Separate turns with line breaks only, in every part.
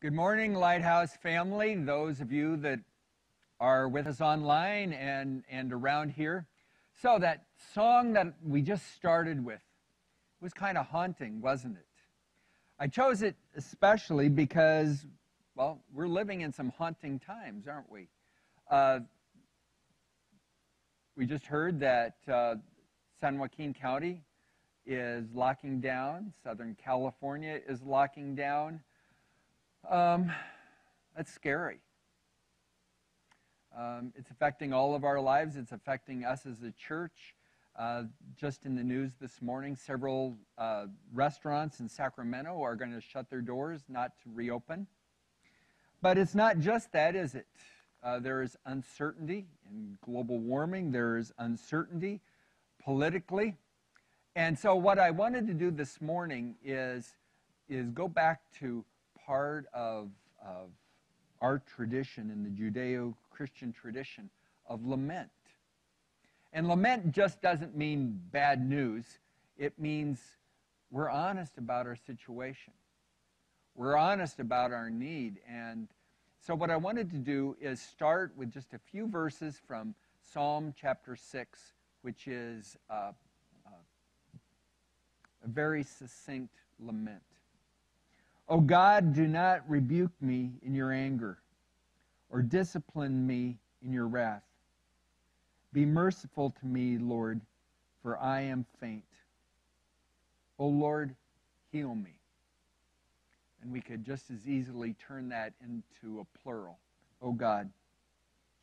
Good morning, Lighthouse family, those of you that are with us online and, and around here. So, that song that we just started with was kind of haunting, wasn't it? I chose it especially because, well, we're living in some haunting times, aren't we? Uh, we just heard that uh, San Joaquin County is locking down, Southern California is locking down. Um, that's scary. Um, it's affecting all of our lives. It's affecting us as a church. Uh, just in the news this morning, several uh, restaurants in Sacramento are going to shut their doors, not to reopen. But it's not just that, is it? Uh, there is uncertainty in global warming, there is uncertainty politically. And so, what I wanted to do this morning is, is go back to part of, of our tradition in the Judeo Christian tradition of lament. And lament just doesn't mean bad news, it means we're honest about our situation. We're honest about our need. And so, what I wanted to do is start with just a few verses from Psalm chapter 6, which is uh, uh, a very succinct lament. O God, do not rebuke me in your anger, or discipline me in your wrath. Be merciful to me, Lord, for I am faint. O Lord, heal me. And we could just as easily turn that into a plural. O God,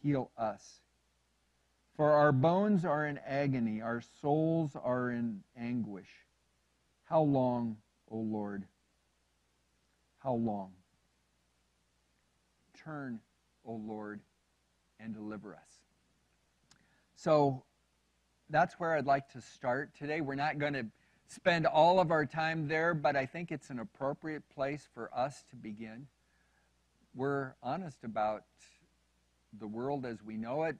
heal us. For our bones are in agony, our souls are in anguish. How long, O Lord? How long? Turn, O Lord, and deliver us. So that's where I'd like to start today. We're not going to spend all of our time there, but I think it's an appropriate place for us to begin. We're honest about the world as we know it.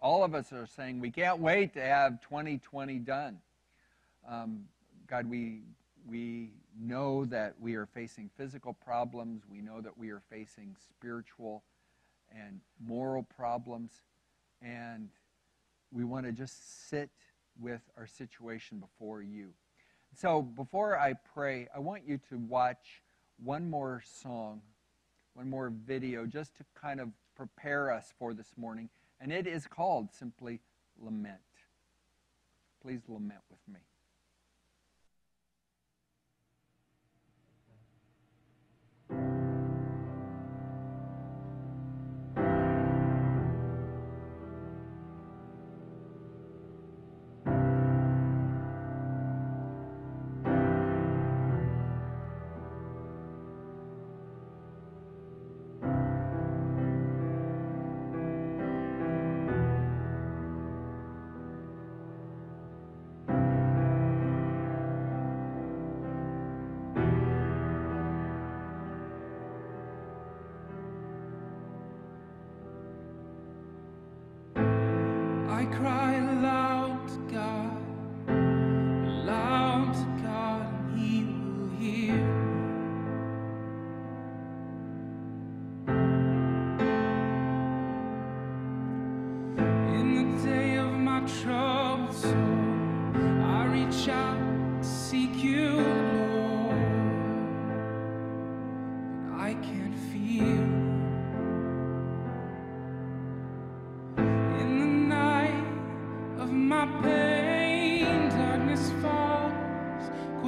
All of us are saying we can't wait to have 2020 done. Um, God, we we know that we are facing physical problems. We know that we are facing spiritual and moral problems. And we want to just sit with our situation before you. So before I pray, I want you to watch one more song, one more video, just to kind of prepare us for this morning. And it is called simply Lament. Please lament with me.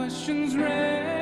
questions raised.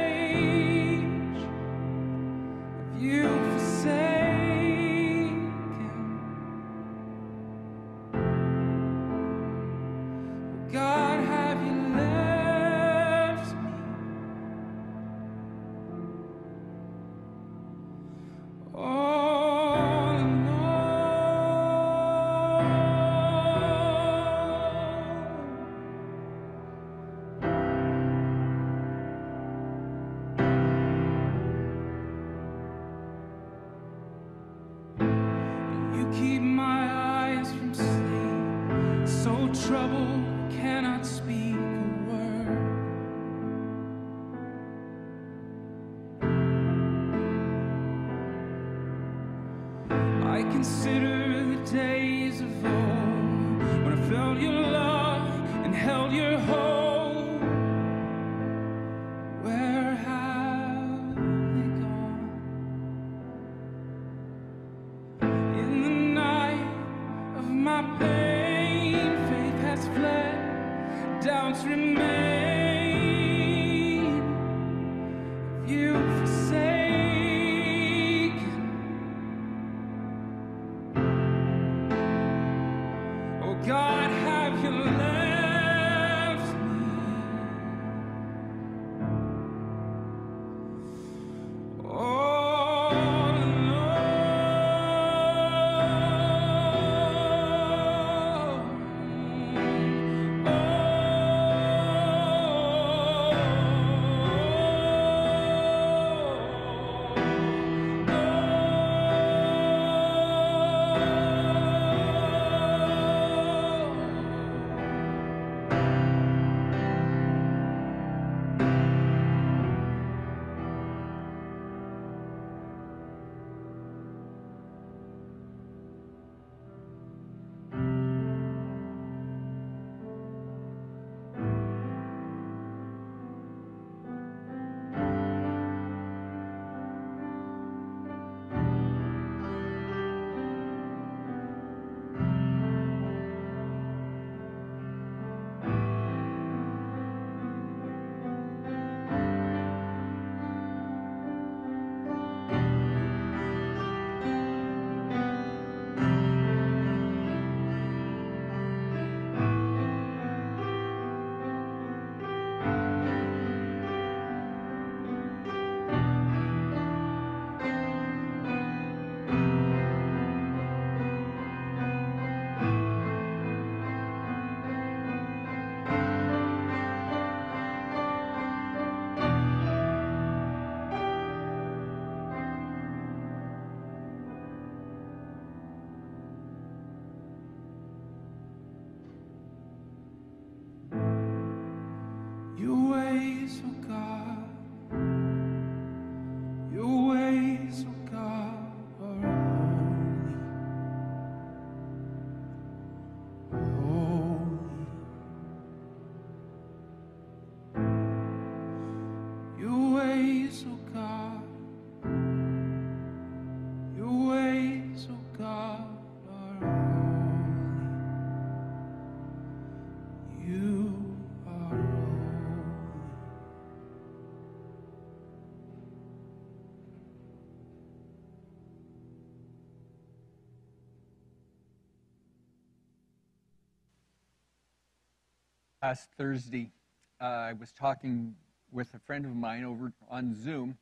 Last Thursday, uh, I was talking with a friend of mine over on Zoom.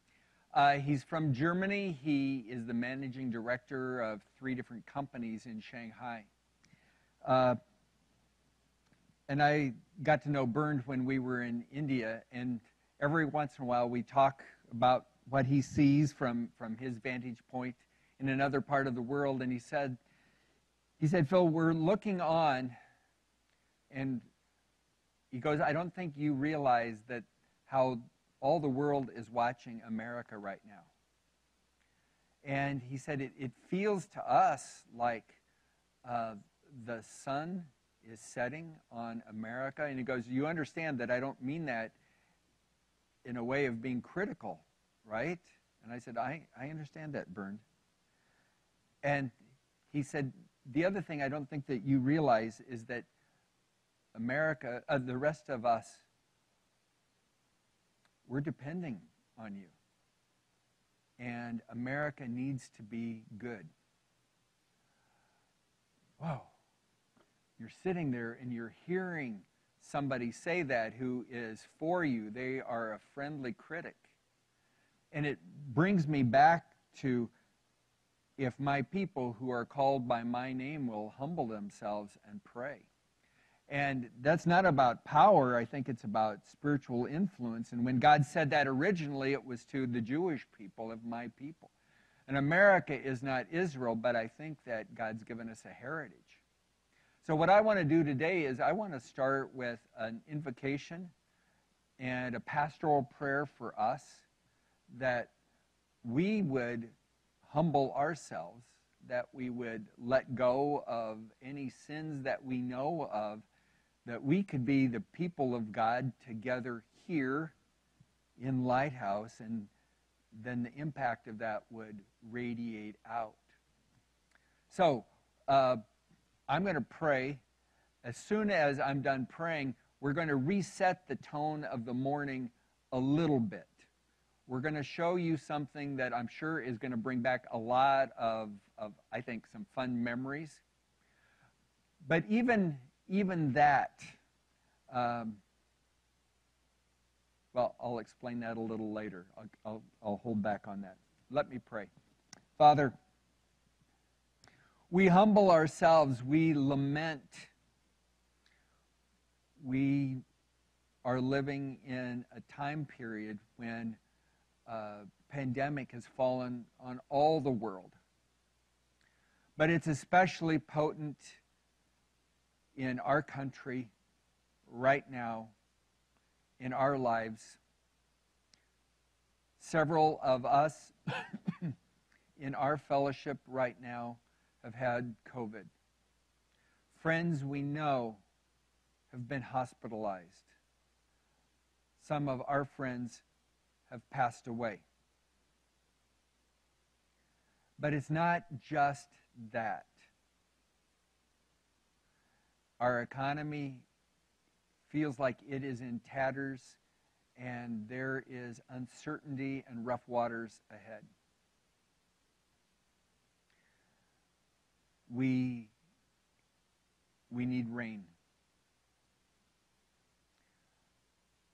Uh, he's from Germany. He is the managing director of three different companies in Shanghai. Uh, and I got to know Bernd when we were in India, and every once in a while we talk about what he sees from, from his vantage point in another part of the world. And he said, he said, Phil, we're looking on, and he goes, I don't think you realize that how all the world is watching America right now. And he said, it, it feels to us like uh, the sun is setting on America. And he goes, You understand that I don't mean that in a way of being critical, right? And I said, I, I understand that, Bernd. And he said, The other thing I don't think that you realize is that America, uh, the rest of us, we're depending on you. And America needs to be good. Whoa. You're sitting there and you're hearing somebody say that who is for you. They are a friendly critic. And it brings me back to if my people who are called by my name will humble themselves and pray. And that's not about power, I think it's about spiritual influence. And when God said that originally, it was to the Jewish people of my people. And America is not Israel, but I think that God's given us a heritage. So, what I want to do today is I want to start with an invocation and a pastoral prayer for us that we would humble ourselves that we would let go of any sins that we know of, that we could be the people of God together here in Lighthouse, and then the impact of that would radiate out. So, uh, I'm going to pray. As soon as I'm done praying, we're going to reset the tone of the morning a little bit. We're going to show you something that I'm sure is going to bring back a lot of, of I think, some fun memories. But even, even that, um, well, I'll explain that a little later. I'll, I'll, I'll hold back on that. Let me pray. Father, we humble ourselves, we lament. We are living in a time period when uh, pandemic has fallen on all the world. But it's especially potent in our country right now, in our lives. Several of us in our fellowship right now have had COVID. Friends we know have been hospitalized. Some of our friends have passed away. But it's not just that. Our economy feels like it is in tatters, and there is uncertainty and rough waters ahead. we, we need rain.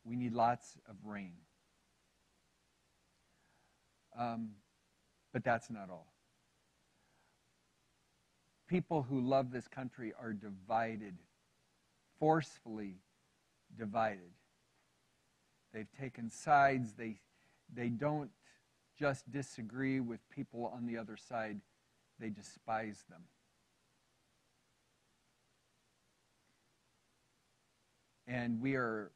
We need lots of rain. Um, but that's not all. People who love this country are divided, forcefully divided. They've taken sides. They, they don't just disagree with people on the other side, they despise them. And we are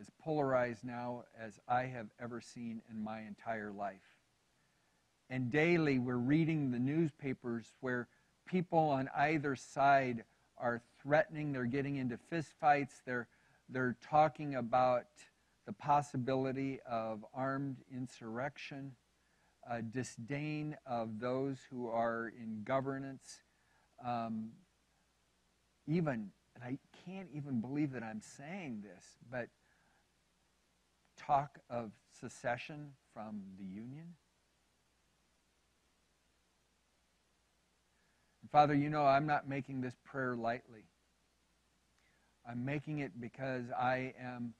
as polarized now as I have ever seen in my entire life. And daily we're reading the newspapers where people on either side are threatening, they're getting into fistfights, they're, they're talking about the possibility of armed insurrection, uh, disdain of those who are in governance, um, even and I can't even believe that I'm saying this, but talk of secession from the Union. Father, you know I'm not making this prayer lightly. I'm making it because I am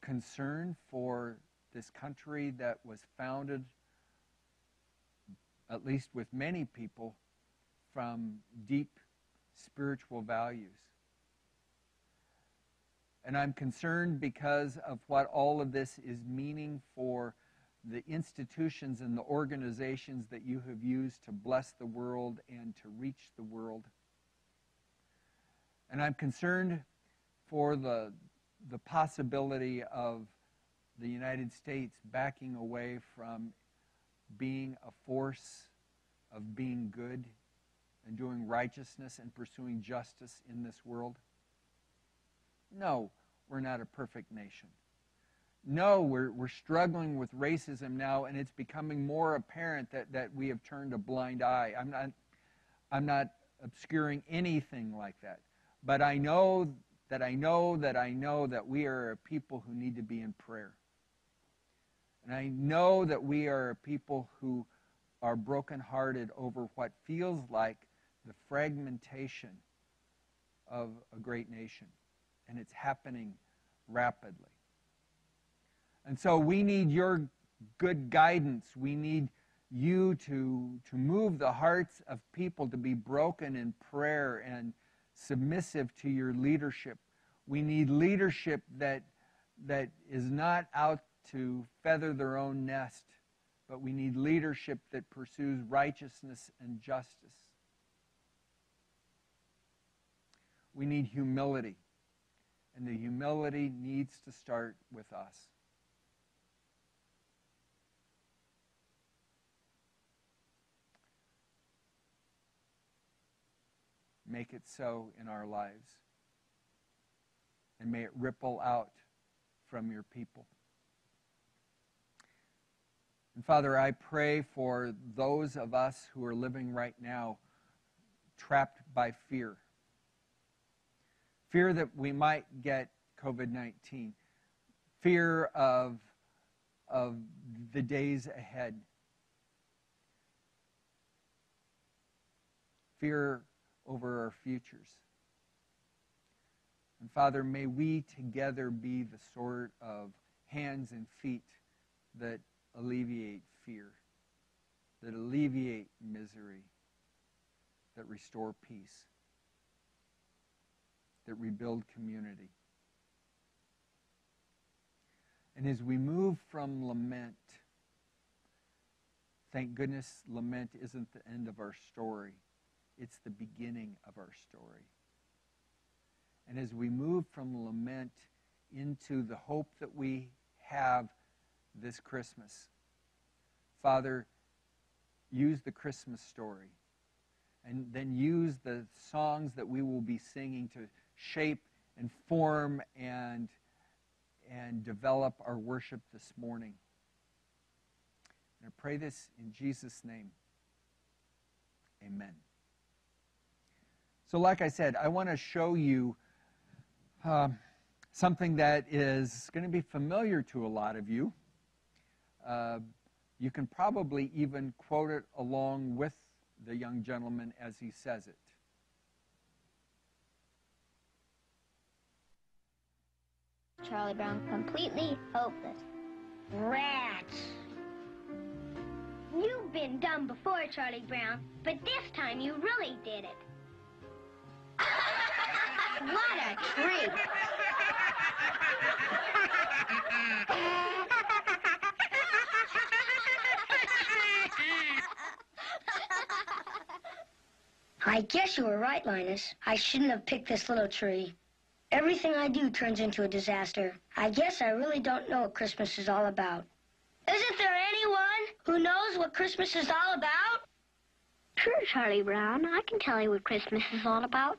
concerned for this country that was founded, at least with many people, from deep spiritual values. And I'm concerned because of what all of this is meaning for the institutions and the organizations that you have used to bless the world and to reach the world. And I'm concerned for the, the possibility of the United States backing away from being a force of being good and doing righteousness and pursuing justice in this world. No, we're not a perfect nation. No, we're, we're struggling with racism now, and it's becoming more apparent that, that we have turned a blind eye. I'm not, I'm not obscuring anything like that. But I know that I know that I know that we are a people who need to be in prayer. And I know that we are a people who are brokenhearted over what feels like the fragmentation of a great nation and it's happening rapidly. And so we need your good guidance. We need you to, to move the hearts of people to be broken in prayer and submissive to your leadership. We need leadership that, that is not out to feather their own nest, but we need leadership that pursues righteousness and justice. We need humility. And the humility needs to start with us. Make it so in our lives. And may it ripple out from your people. And Father, I pray for those of us who are living right now trapped by fear. Fear that we might get COVID 19, fear of, of the days ahead, fear over our futures. And Father, may we together be the sort of hands and feet that alleviate fear, that alleviate misery, that restore peace, that rebuild community. And as we move from lament, thank goodness lament isn't the end of our story, it's the beginning of our story. And as we move from lament into the hope that we have this Christmas, Father, use the Christmas story and then use the songs that we will be singing to shape and form and, and develop our worship this morning. And I pray this in Jesus' name. Amen. So, like I said, I want to show you um, something that is going to be familiar to a lot of you. Uh, you can probably even quote it along with the young gentleman as he says it.
Charlie Brown completely hopeless.
Rats! You've been dumb before, Charlie Brown, but this time you really did it. What a treat! I guess you were right, Linus. I shouldn't have picked this little tree. Everything I do turns into a disaster. I guess I really don't know what Christmas is all about. Isn't there anyone who knows what Christmas is all about?
Sure, Charlie Brown. I can tell you what Christmas is all about.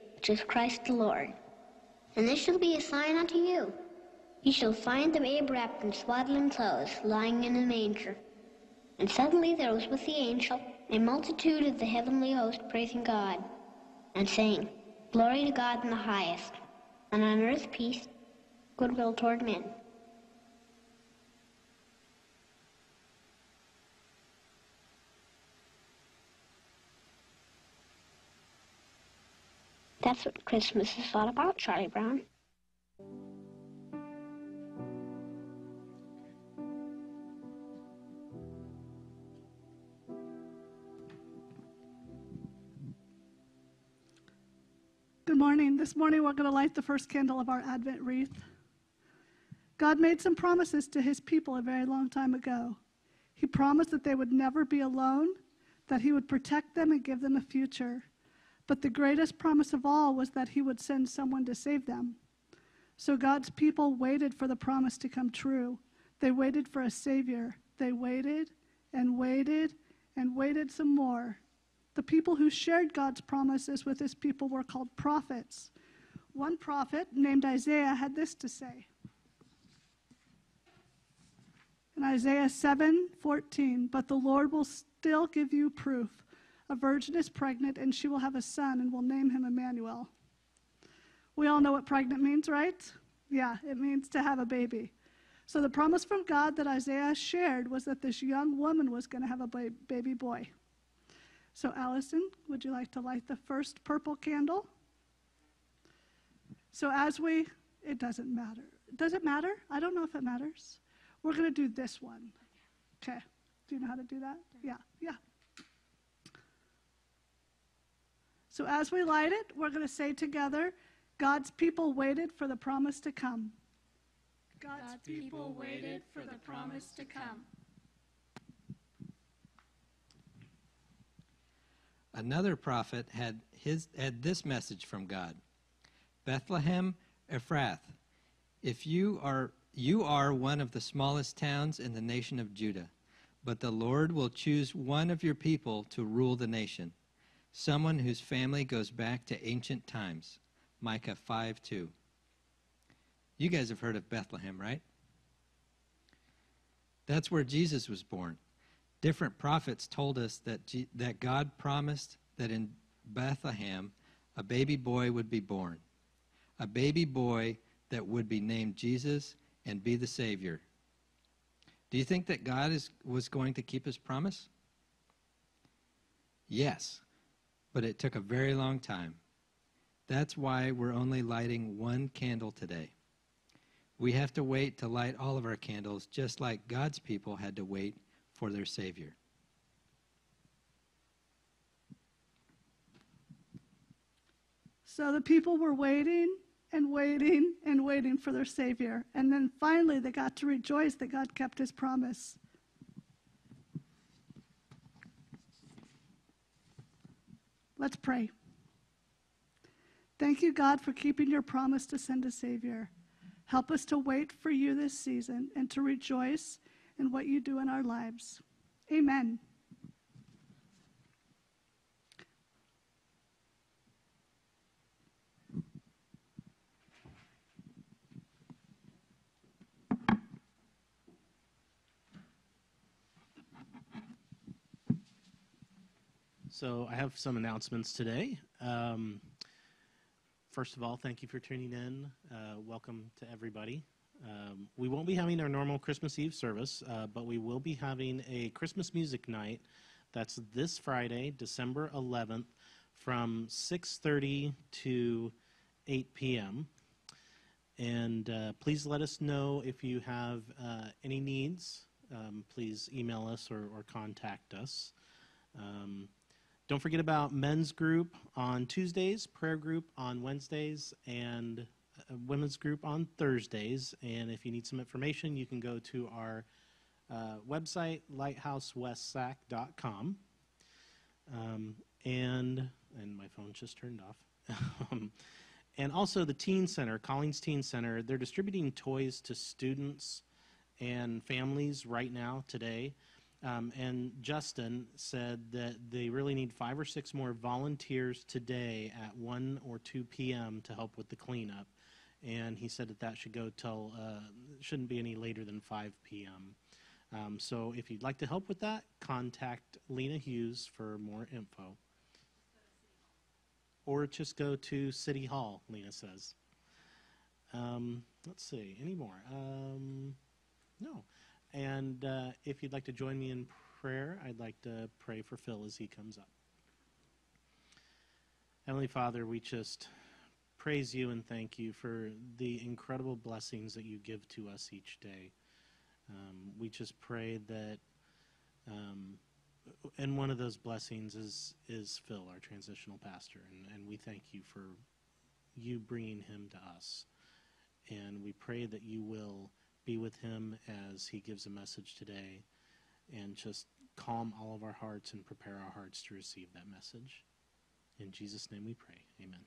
which is Christ the Lord. And this shall be a sign unto you. Ye shall find the babe wrapped in swaddling clothes, lying in a manger. And suddenly there was with the angel a multitude of the heavenly host praising God, and saying, Glory to God in the highest, and on earth peace, goodwill toward men. That's what Christmas is all about, Charlie Brown.
Good morning. This morning we're going to light the first candle of our Advent wreath. God made some promises to his people a very long time ago. He promised that they would never be alone, that he would protect them and give them a future. But the greatest promise of all was that he would send someone to save them. So God's people waited for the promise to come true. They waited for a Savior. They waited and waited and waited some more. The people who shared God's promises with his people were called prophets. One prophet named Isaiah had this to say. In Isaiah 7:14, "But the Lord will still give you proof. A virgin is pregnant and she will have a son and will name him Emmanuel." We all know what pregnant means, right? Yeah, it means to have a baby. So the promise from God that Isaiah shared was that this young woman was going to have a ba- baby boy. So, Allison, would you like to light the first purple candle? So, as we, it doesn't matter. Does it matter? I don't know if it matters. We're going to do this one. Okay. Do you know how to do that? Yeah, yeah. So as we light it, we're going to say together, God's people waited for the promise to come.
God's people waited for the promise to come.
Another prophet had, his, had this message from God Bethlehem Ephrath, if you are, you are one of the smallest towns in the nation of Judah, but the Lord will choose one of your people to rule the nation, someone whose family goes back to ancient times. Micah 5 2. You guys have heard of Bethlehem, right? That's where Jesus was born different prophets told us that, G- that God promised that in Bethlehem a baby boy would be born, a baby boy that would be named Jesus and be the Savior. Do you think that God is, was going to keep his promise? Yes, but it took a very long time. That's why we're only lighting one candle today. We have to wait to light all of our candles, just like God's people had to wait for their Savior.
So the people were waiting and waiting and waiting for their Savior. And then finally, they got to rejoice that God kept his promise. Let's pray. Thank you, God, for keeping your promise to send a Savior. Help us to wait for you this season and to rejoice in what you do in our lives. Amen.
So I have some announcements today. Um, first of all, thank you for tuning in. Uh, welcome to everybody. Um, we won't be having our normal Christmas Eve service, uh, but we will be having a Christmas music night. That's this Friday, December 11th, from 6:30 to 8 p.m. And uh, please let us know if you have uh, any needs. Um, please email us or, or contact us. Um, don't forget about men's group on Tuesdays, prayer group on Wednesdays, and uh, women's group on Thursdays. And if you need some information, you can go to our uh, website, lighthousewestsac.com. Um, and and my phone just turned off. And also the Teen Center, Collins Teen Center, they're distributing toys to students and families right now today. Um, and Justin said that they really need five or six more volunteers today at 1 or 2 p.m. to help with the cleanup. And he said that that should go till, uh, shouldn't be any later than 5 p.m. Um, so if you'd like to help with that, contact Lena Hughes for more info. Or just go to City Hall, Lena says. Um, let's see, any more? Um, no. And uh, if you'd like to join me in prayer, I'd like to pray for Phil as he comes up. Heavenly Father, we just praise you and thank you for the incredible blessings that you give to us each day. Um, we just pray that, um, and one of those blessings is is Phil, our transitional pastor, and, and we thank you for you bringing him to us. And we pray that you will be with him as he gives a message today and just calm all of our hearts and prepare our hearts to receive that message. In Jesus' name we pray. Amen.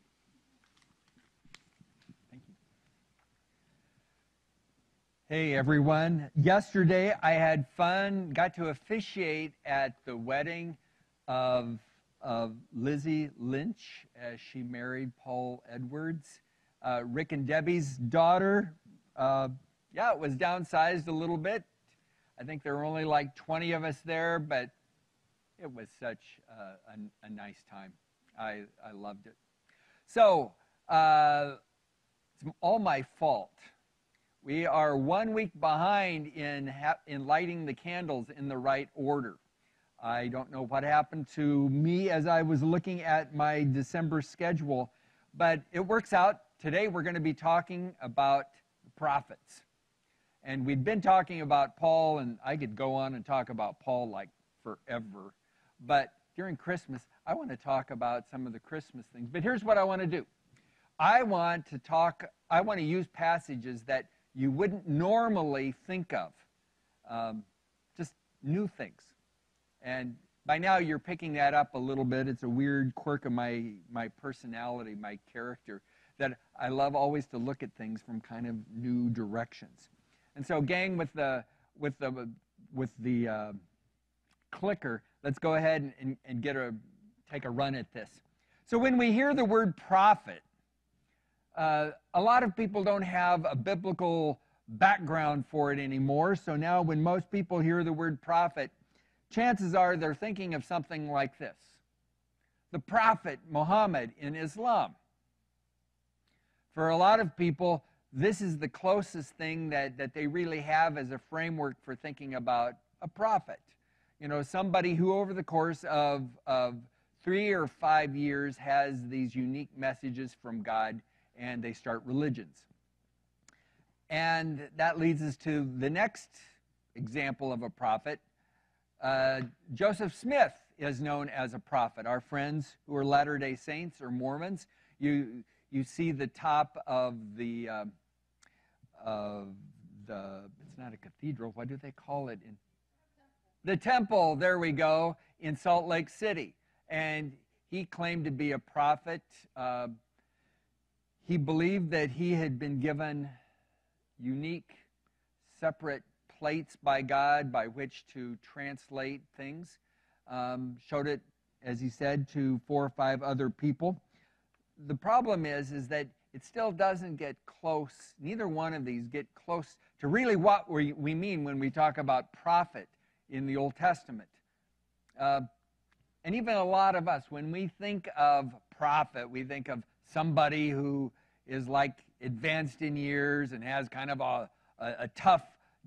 Thank you. Hey everyone. Yesterday I had fun, got to officiate at the wedding of, of Lizzie Lynch as she married Paul Edwards. Uh, Rick and Debbie's daughter. Uh, yeah, it was downsized a little bit. I think there were only like 20 of us there, but it was such a, a, a nice time. I, I loved it. So, uh, it's all my fault. We are one week behind in, in lighting the candles in the right order. I don't know what happened to me as I was looking at my December schedule, but it works out. Today we're going to be talking about the prophets. And we'd been talking about Paul, and I could go on and talk about Paul like forever. But during Christmas, I want to talk about some of the Christmas things. But here's what I want to do I want to talk, I want to use passages that you wouldn't normally think of, um, just new things. And by now you're picking that up a little bit. It's a weird quirk of my, my personality, my character, that I love always to look at things from kind of new directions. And so, gang, with the with the with the uh, clicker, let's go ahead and, and, and get a take a run at this. So, when we hear the word prophet, uh, a lot of people don't have a biblical background for it anymore. So now, when most people hear the word prophet, chances are they're thinking of something like this the prophet Muhammad in Islam. For a lot of people, this is the closest thing that, that they really have as a framework for thinking about a prophet. You know, somebody who, over the course of, of three or five years, has these unique messages from God and they start religions. And that leads us to the next example of a prophet. Uh, Joseph Smith is known as a prophet. Our friends who are Latter day Saints or Mormons, you, you see the top of the. Uh, of the it's not a cathedral. What do they call it in the temple? There we go in salt lake city. And he claimed to be a prophet. Uh, he believed that he had been given unique separate plates by god by which to translate things. Um, showed it as he said to four or five other people. The problem is is that it still doesn't get close, neither one of these get close to really what we, we mean when we talk about prophet in the Old Testament. Uh, and even a lot of us, when we think of prophet, we think of somebody who is like advanced in years and has kind of a, a, a tough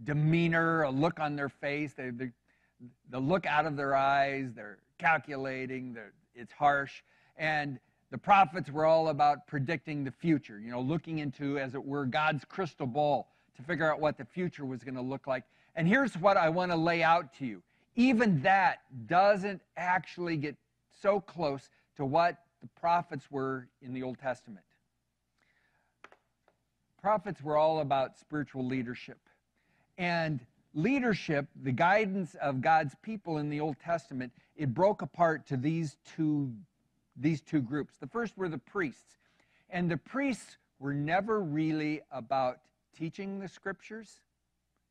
demeanor, a look on their face, they, they, the look out of their eyes, they're calculating, they're, it's harsh. And the prophets were all about predicting the future, you know, looking into, as it were, God's crystal ball to figure out what the future was going to look like. And here's what I want to lay out to you. Even that doesn't actually get so close to what the prophets were in the Old Testament. Prophets were all about spiritual leadership. And leadership, the guidance of God's people in the Old Testament, it broke apart to these two these two groups. The first were the priests. And the priests were never really about teaching the scriptures.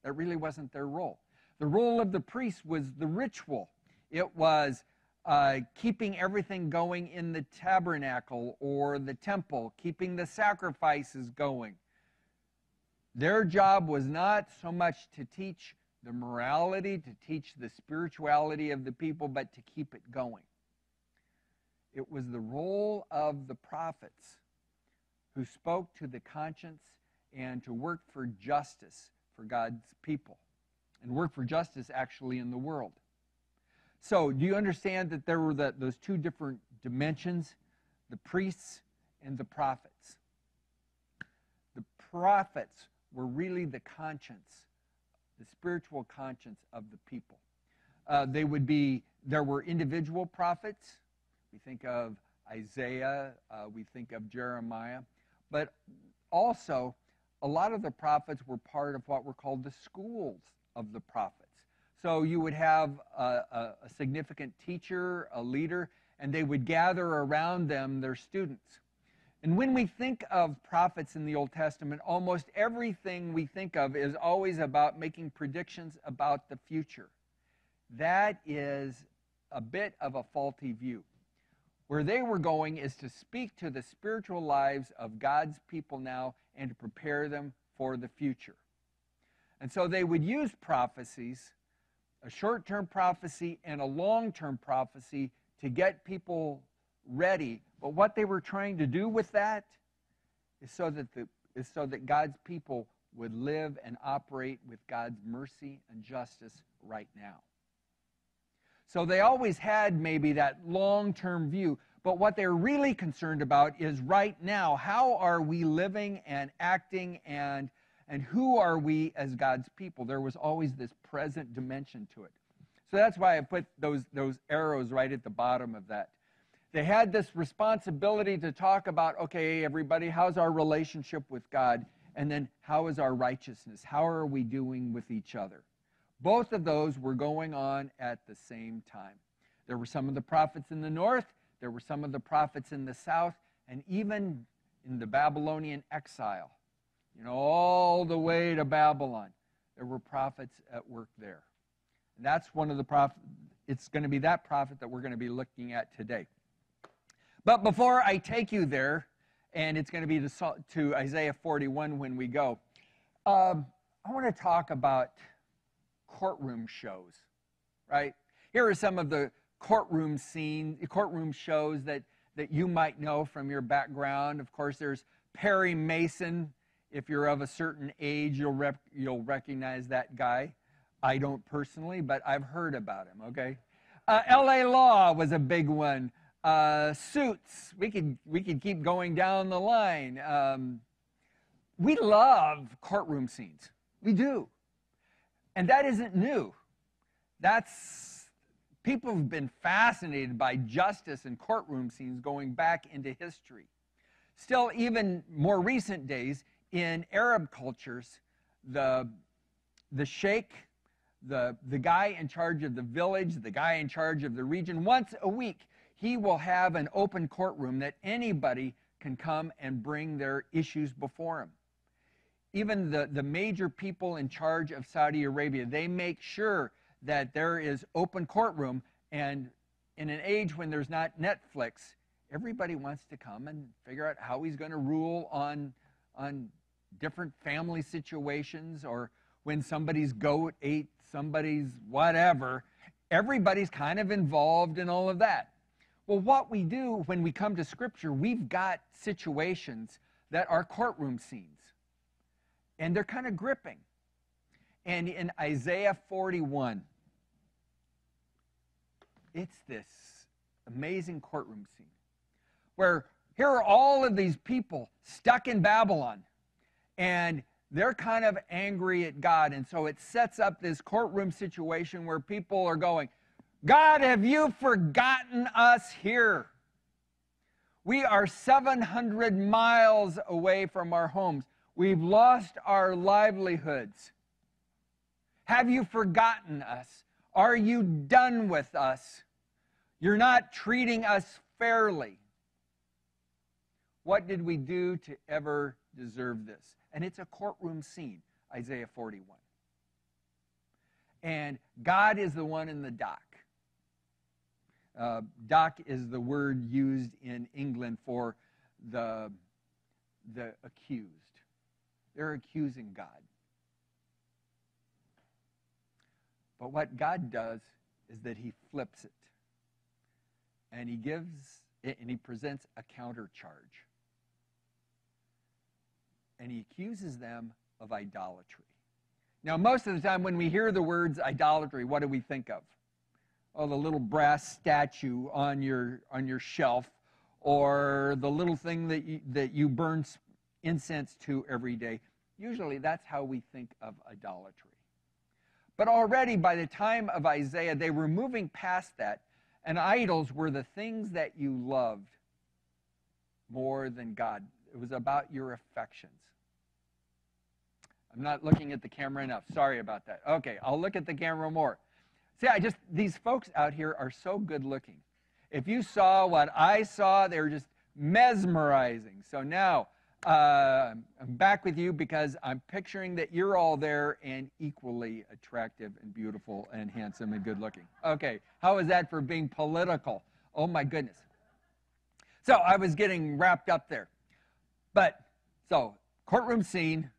That really wasn't their role. The role of the priest was the ritual, it was uh, keeping everything going in the tabernacle or the temple, keeping the sacrifices going. Their job was not so much to teach the morality, to teach the spirituality of the people, but to keep it going. It was the role of the prophets who spoke to the conscience and to work for justice for God's people and work for justice actually in the world. So, do you understand that there were the, those two different dimensions the priests and the prophets? The prophets were really the conscience, the spiritual conscience of the people. Uh, they would be, there were individual prophets we think of Isaiah, uh, we think of Jeremiah, but also a lot of the prophets were part of what were called the schools of the prophets. So you would have a, a, a significant teacher, a leader, and they would gather around them their students. And when we think of prophets in the Old Testament, almost everything we think of is always about making predictions about the future. That is a bit of a faulty view. Where they were going is to speak to the spiritual lives of God's people now and to prepare them for the future. And so they would use prophecies, a short term prophecy and a long term prophecy, to get people ready. But what they were trying to do with that is so that, the, is so that God's people would live and operate with God's mercy and justice right now. So they always had maybe that long term view. But what they're really concerned about is right now how are we living and acting and, And who are we as God's people? There was always this present dimension to it. So that's why I put those, those arrows right at the bottom of that. They had this responsibility to talk about okay, everybody, how's our relationship with God? And then how is our righteousness? How are we doing with each other? Both of those were going on at the same time. There were some of the prophets in the north, there were some of the prophets in the south, and even in the Babylonian exile, you know, all the way to Babylon, there were prophets at work there. And that's one of the prophets, it's going to be that prophet that we're going to be looking at today. But before I take you there, and it's going to be to, to Isaiah 41 when we go, um, I want to talk about courtroom shows, right? Here are some of the courtroom scenes, courtroom shows that, that you might know from your background. Of course, there's Perry Mason. If you're of a certain age, you'll, rep, you'll recognize that guy. I don't personally, but I've heard about him, okay? Uh, LA Law was a big one. Uh, suits, we could, we could keep going down the line. Um, we love courtroom scenes. We do. And that isn't new. That's people have been fascinated by justice and courtroom scenes going back into history. Still, even more recent days, in Arab cultures, the, the sheikh, the, the guy in charge of the village, the guy in charge of the region, once a week, he will have an open courtroom that anybody can come and bring their issues before him. Even the, the major people in charge of Saudi Arabia, they make sure that there is open courtroom. And in an age when there's not Netflix, everybody wants to come and figure out how he's going to rule on, on different family situations or when somebody's goat ate somebody's whatever. Everybody's kind of involved in all of that. Well, what we do when we come to Scripture, we've got situations that are courtroom scenes. And they're kind of gripping. And in Isaiah 41, it's this amazing courtroom scene where here are all of these people stuck in Babylon. And they're kind of angry at God. And so it sets up this courtroom situation where people are going, God, have you forgotten us here? We are 700 miles away from our homes. We've lost our livelihoods. Have you forgotten us? Are you done with us? You're not treating us fairly. What did we do to ever deserve this? And it's a courtroom scene, Isaiah 41. And God is the one in the dock. Uh, dock is the word used in England for the, the accused. They're accusing God. But what God does is that he flips it. And he gives and he presents a counter charge. And he accuses them of idolatry. Now, most of the time when we hear the words idolatry, what do we think of? Oh, the little brass statue on your, on your shelf, or the little thing that you, that you burn incense to every day. Usually that's how we think of idolatry. But already by the time of Isaiah, they were moving past that, and idols were the things that you loved more than God. It was about your affections. I'm not looking at the camera enough. Sorry about that. Okay, I'll look at the camera more. See, I just, these folks out here are so good looking. If you saw what I saw, they were just mesmerizing. So now, uh, I'm back with you because I'm picturing that you're all there and equally attractive and beautiful and handsome and good looking. Okay, how is that for being political? Oh my goodness. So I was getting wrapped up there. But, so, courtroom scene.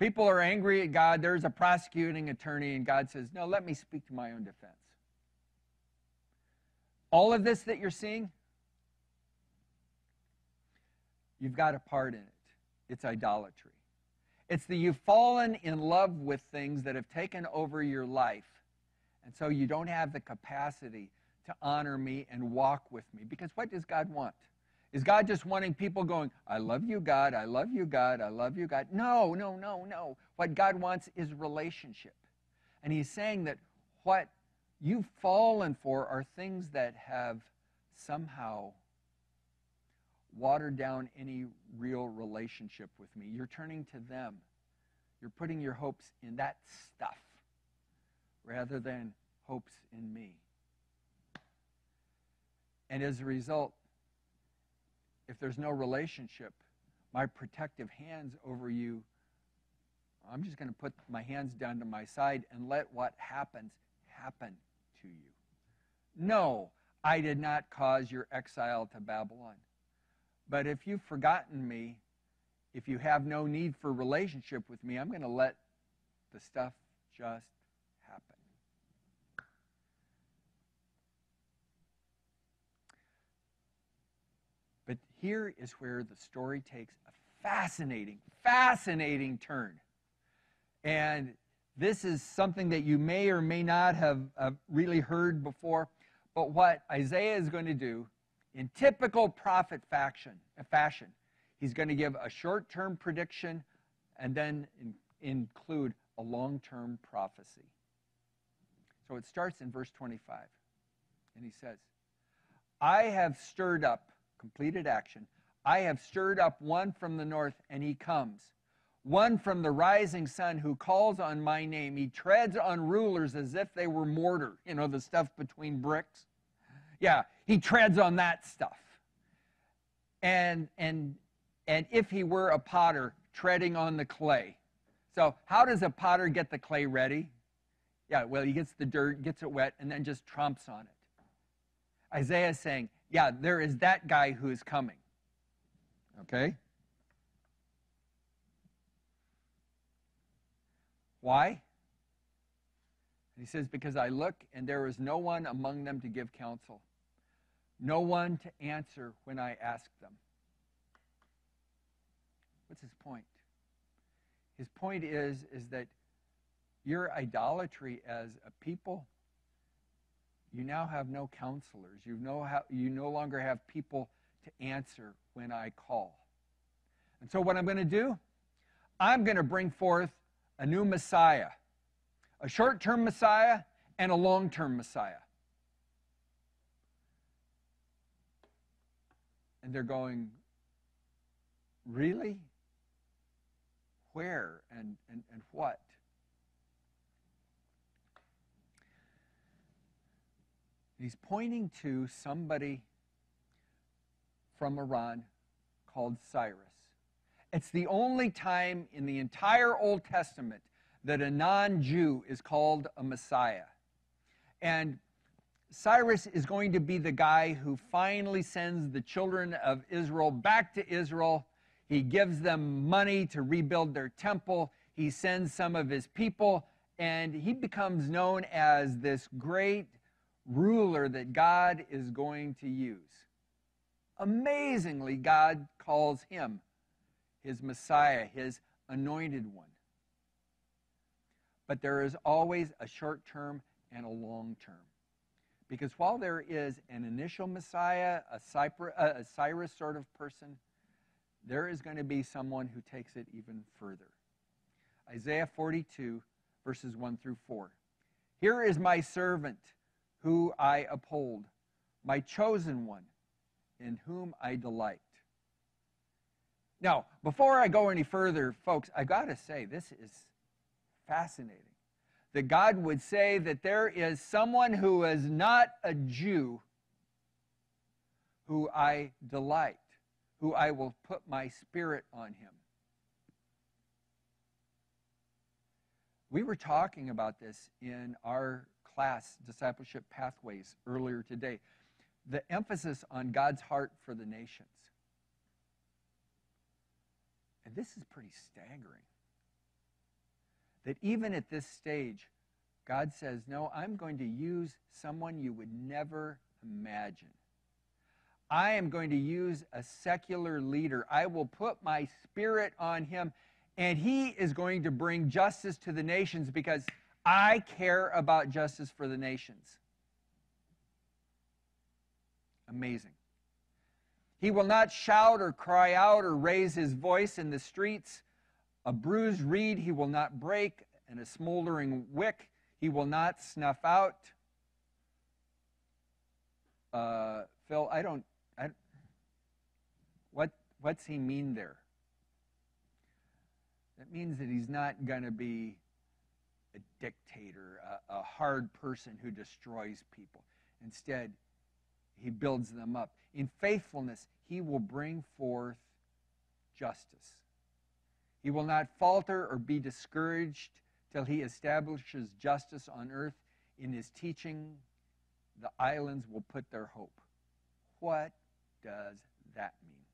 People are angry at God. There's a prosecuting attorney, and God says, No, let me speak to my own defense. All of this that you're seeing, you've got a part in it. It's idolatry. It's that you've fallen in love with things that have taken over your life. And so you don't have the capacity to honor me and walk with me. Because what does God want? Is God just wanting people going, I love you, God, I love you, God, I love you, God? No, no, no, no. What God wants is relationship. And He's saying that what you've fallen for are things that have somehow watered down any real relationship with me. You're turning to them. You're putting your hopes in that stuff rather than hopes in me. And as a result, if there's no relationship, my protective hands over you, I'm just going to put my hands down to my side and let what happens happen to you. No, I did not cause your exile to Babylon. But if you've forgotten me, if you have no need for relationship with me, I'm going to let the stuff just happen. But here is where the story takes a fascinating, fascinating turn. And this is something that you may or may not have uh, really heard before. But what Isaiah is going to do in typical prophet faction, fashion, he's going to give a short term prediction and then in, include a long term prophecy. So it starts in verse 25. And he says, I have stirred up, completed action, I have stirred up one from the north, and he comes. One from the rising sun who calls on my name. He treads on rulers as if they were mortar, you know, the stuff between bricks. Yeah, he treads on that stuff. And, and, and if he were a potter, treading on the clay. So, how does a potter get the clay ready? Yeah, well, he gets the dirt, gets it wet, and then just tromps on it. Isaiah is saying, yeah, there is that guy who is coming. Okay? Why? He says, Because I look and there is no one among them to give counsel, no one to answer when I ask them. What's his point? His point is, is that your idolatry as a people, you now have no counselors. You, know how, you no longer have people to answer when I call. And so, what I'm going to do, I'm going to bring forth a new Messiah, a short term Messiah and a long term Messiah. And they're going, Really? Where and, and, and what? He's pointing to somebody from Iran called Cyrus. It's the only time in the entire Old Testament that a non Jew is called a Messiah. And Cyrus is going to be the guy who finally sends the children of Israel back to Israel. He gives them money to rebuild their temple. He sends some of his people, and he becomes known as this great ruler that God is going to use. Amazingly, God calls him his Messiah, his anointed one. But there is always a short term and a long term. Because while there is an initial Messiah, a, Cyprus, uh, a Cyrus sort of person, there is going to be someone who takes it even further. Isaiah 42, verses 1 through 4. Here is my servant who I uphold, my chosen one, in whom I delight. Now, before I go any further, folks, I got to say, this is fascinating. That God would say that there is someone who is not a Jew who I delight, who I will put my spirit on him. We were talking about this in our class, Discipleship Pathways, earlier today. The emphasis on God's heart for the nations. And this is pretty staggering. That even at this stage, God says, No, I'm going to use someone you would never imagine. I am going to use a secular leader. I will put my spirit on him, and he is going to bring justice to the nations because I care about justice for the nations. Amazing. He will not shout or cry out or raise his voice in the streets. A bruised reed he will not break, and a smoldering wick he will not snuff out. Uh, Phil, I don't, I, what, what's he mean there? That means that he's not going to be a dictator, a, a hard person who destroys people. Instead, he builds them up. In faithfulness, he will bring forth justice. He will not falter or be discouraged till he establishes justice on earth. In his teaching, the islands will put their hope. What does that mean?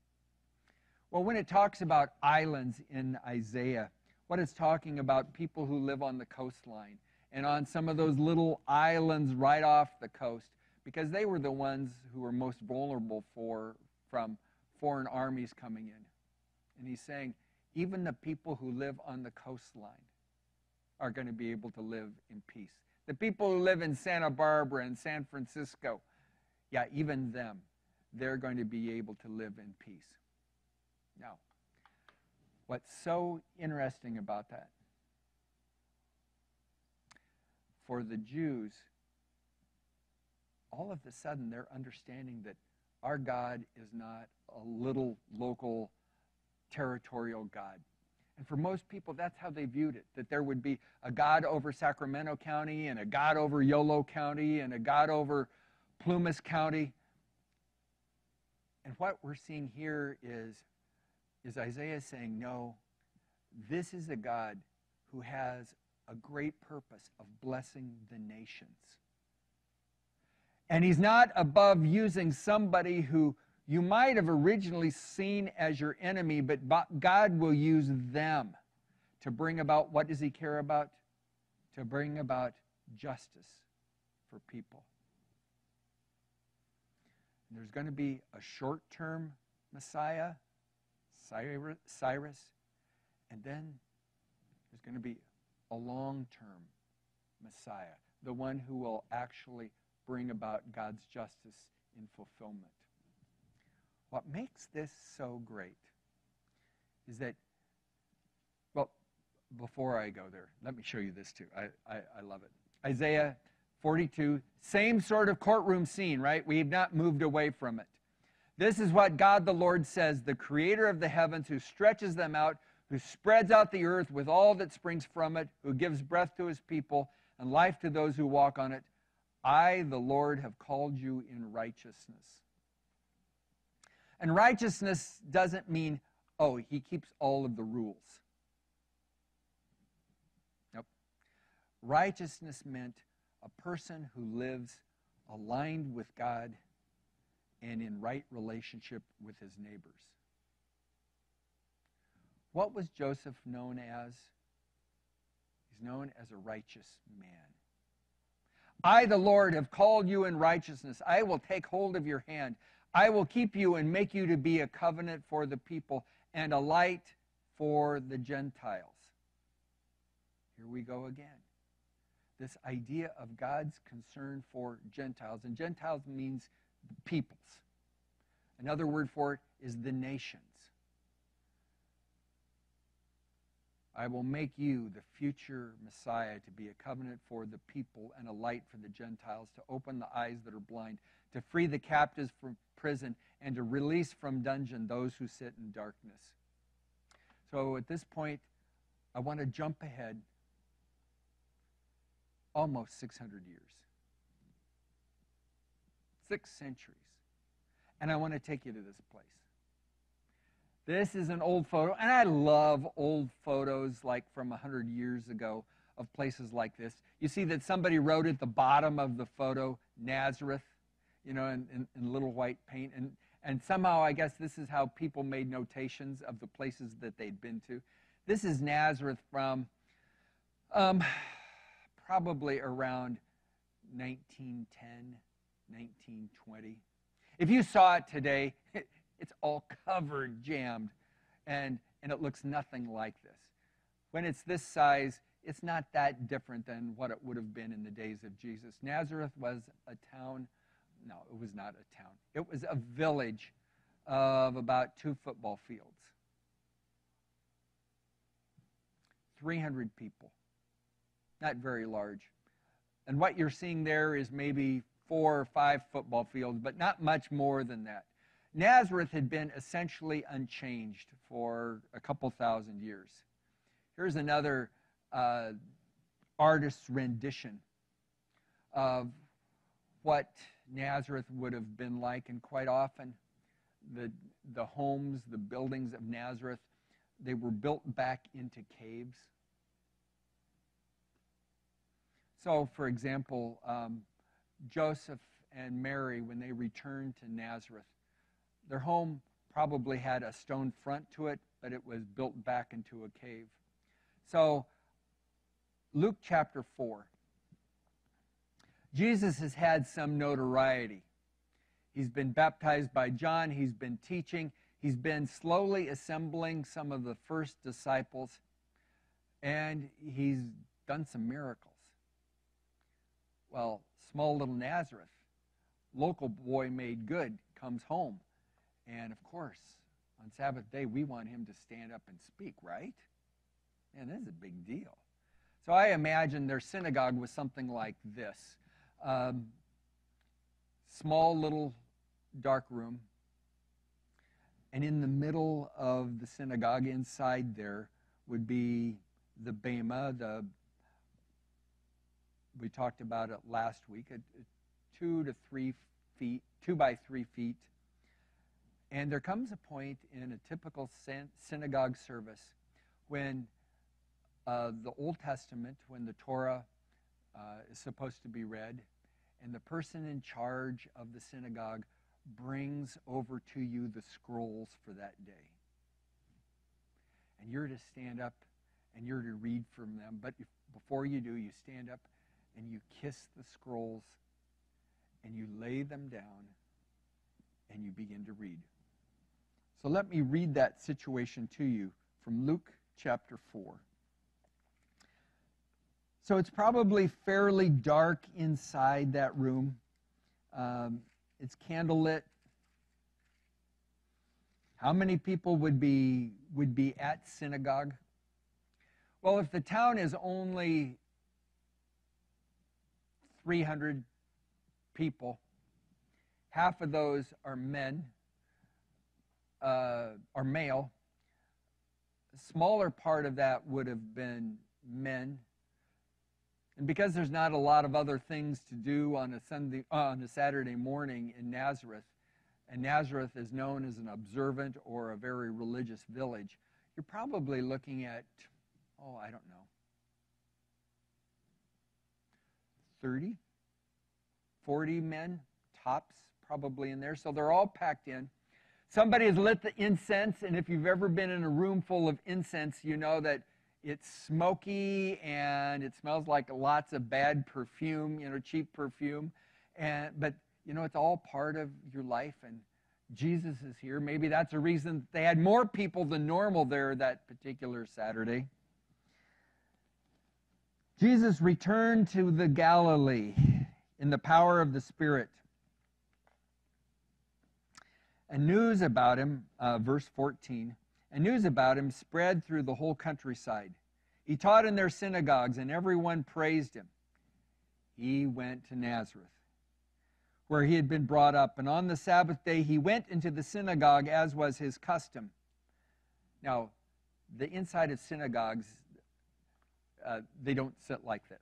Well, when it talks about islands in Isaiah, what it's talking about people who live on the coastline and on some of those little islands right off the coast because they were the ones who were most vulnerable for from foreign armies coming in. And he's saying even the people who live on the coastline are going to be able to live in peace. The people who live in Santa Barbara and San Francisco, yeah, even them, they're going to be able to live in peace. Now, what's so interesting about that? For the Jews, all of a sudden they're understanding that our God is not a little local territorial God. And for most people, that's how they viewed it that there would be a God over Sacramento County, and a God over Yolo County, and a God over Plumas County. And what we're seeing here is, is Isaiah saying, no, this is a God who has a great purpose of blessing the nations. And he's not above using somebody who you might have originally seen as your enemy, but God will use them to bring about what does he care about? To bring about justice for people. And there's going to be a short term Messiah, Cyrus, and then there's going to be a long term Messiah, the one who will actually bring about God's justice in fulfillment. What makes this so great is that, well, before I go there, let me show you this too. I, I, I love it. Isaiah 42, same sort of courtroom scene, right? We've not moved away from it. This is what God the Lord says, the creator of the heavens, who stretches them out, who spreads out the earth with all that springs from it, who gives breath to his people and life to those who walk on it. I, the Lord, have called you in righteousness. And righteousness doesn't mean, oh, he keeps all of the rules. Nope. Righteousness meant a person who lives aligned with God and in right relationship with his neighbors. What was Joseph known as? He's known as a righteous man. I, the Lord, have called you in righteousness. I will take hold of your hand. I will keep you and make you to be a covenant for the people and a light for the Gentiles. Here we go again. This idea of God's concern for Gentiles. And Gentiles means peoples. Another word for it is the nations. I will make you the future Messiah to be a covenant for the people and a light for the Gentiles, to open the eyes that are blind, to free the captives from prison, and to release from dungeon those who sit in darkness. So at this point, I want to jump ahead almost 600 years, six centuries. And I want to take you to this place. This is an old photo, and I love old photos like from 100 years ago of places like this. You see that somebody wrote at the bottom of the photo, Nazareth, you know, in, in, in little white paint. And, and somehow, I guess this is how people made notations of the places that they'd been to. This is Nazareth from um, probably around 1910, 1920. If you saw it today, it's all covered, jammed, and, and it looks nothing like this. When it's this size, it's not that different than what it would have been in the days of Jesus. Nazareth was a town, no, it was not a town, it was a village of about two football fields. 300 people. Not very large. And what you're seeing there is maybe four or five football fields, but not much more than that. Nazareth had been essentially unchanged for a couple thousand years. Here's another uh, artist's rendition of what Nazareth would have been like, and quite often the, the homes, the buildings of Nazareth, they were built back into caves. So, for example, um, Joseph and Mary, when they returned to Nazareth, their home probably had a stone front to it, but it was built back into a cave. So, Luke chapter 4. Jesus has had some notoriety. He's been baptized by John, he's been teaching, he's been slowly assembling some of the first disciples, and he's done some miracles. Well, small little Nazareth, local boy made good, comes home. And of course, on Sabbath day, we want him to stand up and speak, right? And this is a big deal. So I imagine their synagogue was something like this um, small little dark room. And in the middle of the synagogue, inside there, would be the Bema, the we talked about it last week, a, a two to three feet, two by three feet. And there comes a point in a typical synagogue service when uh, the Old Testament, when the Torah uh, is supposed to be read, and the person in charge of the synagogue brings over to you the scrolls for that day. And you're to stand up and you're to read from them. But if, before you do, you stand up and you kiss the scrolls and you lay them down and you begin to read. So let me read that situation to you from Luke chapter 4. So it's probably fairly dark inside that room. Um, it's candlelit. How many people would be would be at synagogue? Well, if the town is only 300 people. Half of those are men, uh, are male. A smaller part of that would have been men. And because there's not a lot of other things to do on a Sunday, uh, on a Saturday morning in Nazareth, and Nazareth is known as an observant or a very religious village, you're probably looking at, oh, I don't know, 30, 40 men, tops, probably in there. So they're all packed in. Somebody has lit the incense, and if you've ever been in a room full of incense, you know that it's smoky and it smells like lots of bad perfume, you know, cheap perfume. And but you know, it's all part of your life and Jesus is here. Maybe that's a reason they had more people than normal there that particular Saturday. Jesus returned to the Galilee in the power of the Spirit. And news about him, uh, verse 14, and news about him spread through the whole countryside. He taught in their synagogues, and everyone praised him. He went to Nazareth, where he had been brought up, and on the Sabbath day he went into the synagogue as was his custom. Now, the inside of synagogues uh, they don't sit like this.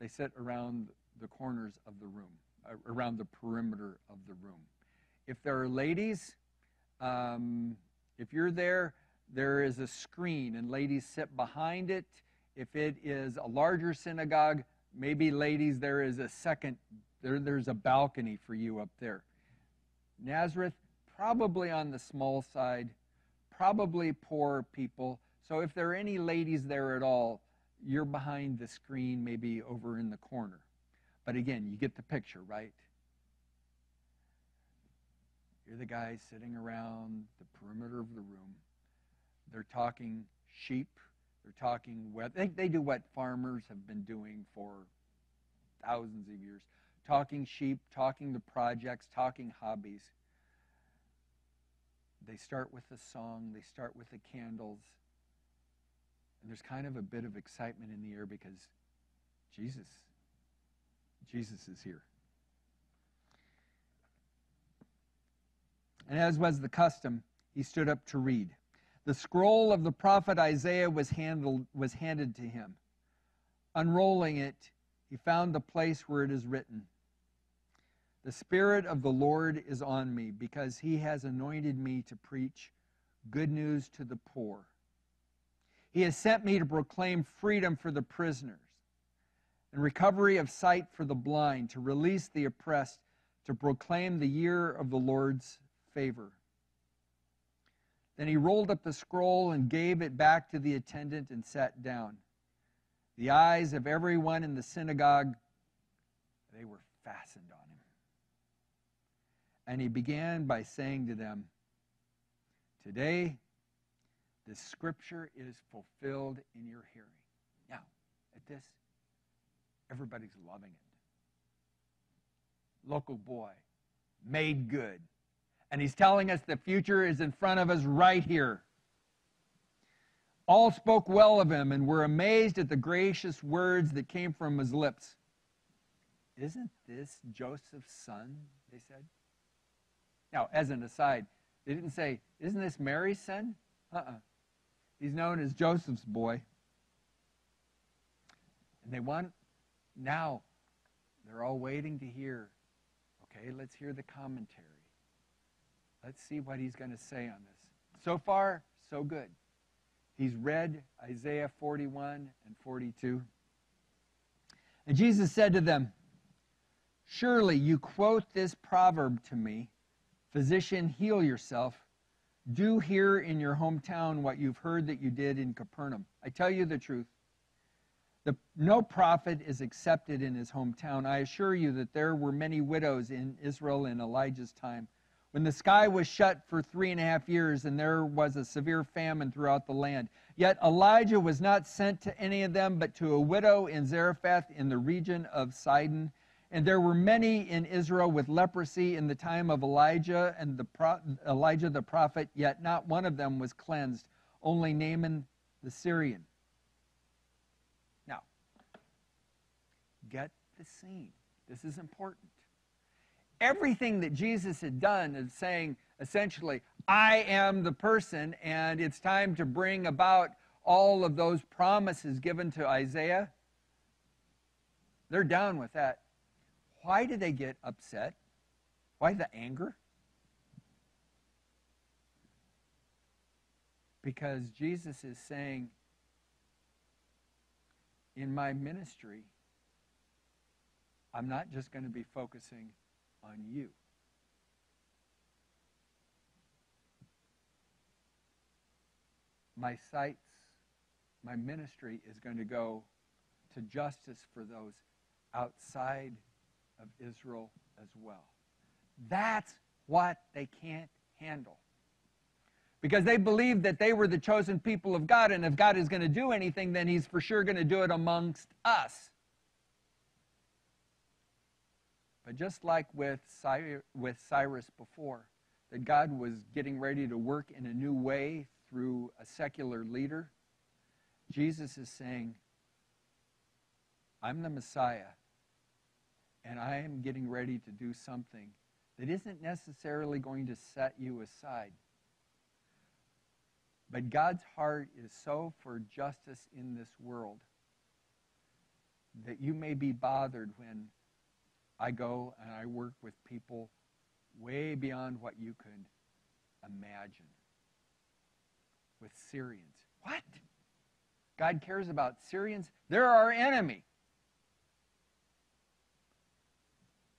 They sit around the corners of the room, uh, around the perimeter of the room. If there are ladies, um, if you're there, there is a screen and ladies sit behind it. If it is a larger synagogue, maybe ladies, there is a second, there, there's a balcony for you up there. Nazareth, probably on the small side, probably poor people. So if there are any ladies there at all, you're behind the screen, maybe over in the corner. But again, you get the picture, right? You're the guys sitting around the perimeter of the room. They're talking sheep. They're talking weather. They, they do what farmers have been doing for thousands of years talking sheep, talking the projects, talking hobbies. they start with the song, they start with the candles, and there's kind of a bit of excitement in the air because Jesus, Jesus is here. And as was the custom, he stood up to read. The scroll of the prophet Isaiah was, handled, was handed to him. Unrolling it, he found the place where it is written The Spirit of the Lord is on me, because he has anointed me to preach good news to the poor. He has sent me to proclaim freedom for the prisoners and recovery of sight for the blind, to release the oppressed, to proclaim the year of the Lord's favor. Then he rolled up the scroll and gave it back to the attendant and sat down. The eyes of everyone in the synagogue, they were fastened on him. And he began by saying to them, Today, the scripture is fulfilled in your hearing. Now, at this, everybody's loving it. Local boy, made good. And he's telling us the future is in front of us right here. All spoke well of him and were amazed at the gracious words that came from his lips. Isn't this Joseph's son? They said. Now, as an aside, they didn't say, Isn't this Mary's son? Uh uh-uh. uh He's known as Joseph's boy. And they want, now, they're all waiting to hear. Okay, let's hear the commentary. Let's see what he's going to say on this. So far, so good. He's read Isaiah 41 and 42. And Jesus said to them, Surely you quote this proverb to me Physician, heal yourself. Do here in your hometown what you've heard that you did in Capernaum. I tell you the truth. The, no prophet is accepted in his hometown. I assure you that there were many widows in Israel in Elijah's time when the sky was shut for three and a half years and there was a severe famine throughout the land. Yet Elijah was not sent to any of them, but to a widow in Zarephath in the region of Sidon. And there were many in Israel with leprosy in the time of Elijah and the pro- Elijah the prophet, yet not one of them was cleansed, only Naaman the Syrian. Now, get the scene. This is important everything that Jesus had done is saying essentially, I am the person, and it's time to bring about all of those promises given to Isaiah. They're down with that. Why did they get upset? Why the anger? Because Jesus is saying, in my ministry, I'm not just going to be focusing on you. My sights, my ministry is going to go to justice for those outside of Israel as well. That's what they can't handle. Because they believe that they were the chosen people of God, and if God is going to do anything, then He's for sure going to do it amongst us. But just like with, with Cyrus before, that God was getting ready to work in a new way through a secular leader, Jesus is saying, I'm the Messiah, and I am getting ready to do something that isn't necessarily going to set you aside. But God's heart is so for justice in this world that you may be bothered when I go and I work with people way beyond what you could imagine. With Syrians. What? God cares about Syrians? They're our enemy.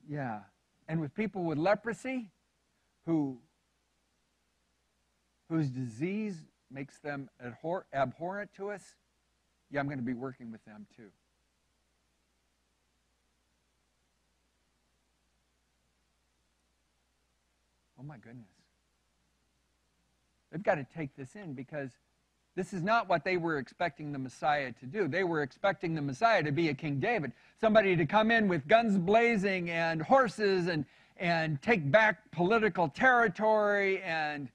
Yeah. And with people with leprosy who whose disease makes them abhor- abhorrent to us, yeah, I'm going to be working with them too. Oh my goodness. They've got to take this in because this is not what they were expecting the Messiah to do. They were expecting the Messiah to be a King David, somebody to come in with guns blazing and horses and, and take back political territory. And